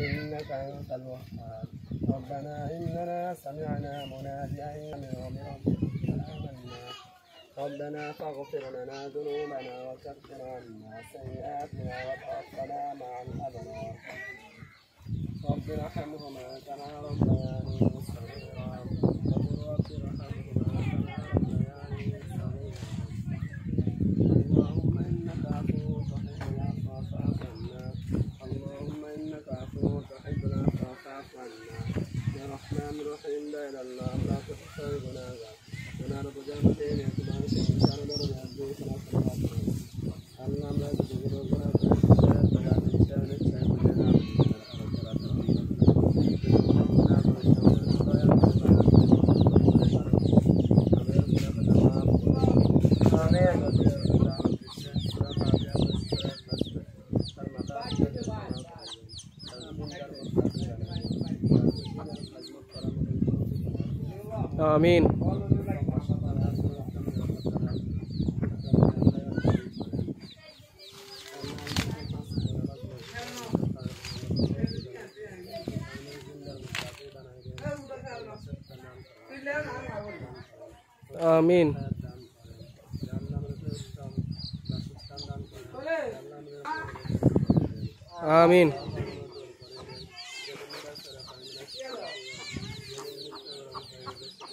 إنك أنت الوهاب. ربنا إننا سمعنا مناديا يؤمن بربنا ربنا فاغفر لنا ذنوبنا وكفر عنا سيئاتنا وتوفنا مع الأبرار. رب ارحمهما كما ربياني يا رحمن رحيم لا إله إلا الله لا تحصي جنازة ونار بجانبين يتبع شيء شان درجة عزيز فلا تبعث اللهم لا تجد ربنا فلا تبعث Amin. Amin. Amin.